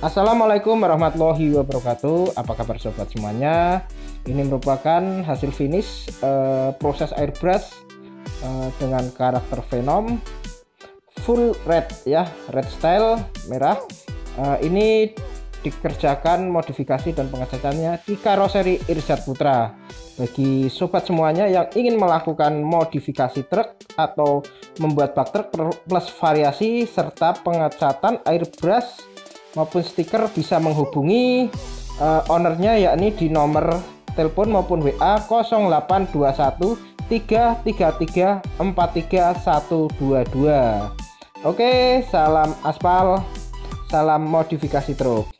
Assalamualaikum warahmatullahi wabarakatuh. Apa kabar sobat semuanya? Ini merupakan hasil finish uh, proses airbrush uh, dengan karakter Venom full red ya, red style merah. Uh, ini dikerjakan modifikasi dan pengecatannya di karoseri Irsat Putra. Bagi sobat semuanya yang ingin melakukan modifikasi truk atau membuat bak truk plus variasi serta pengecatan airbrush maupun stiker bisa menghubungi uh, ownernya yakni di nomor telepon maupun WA 0821 333 43122 Oke salam aspal salam modifikasi truk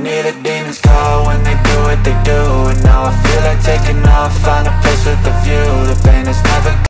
Hear the demons call when they do what they do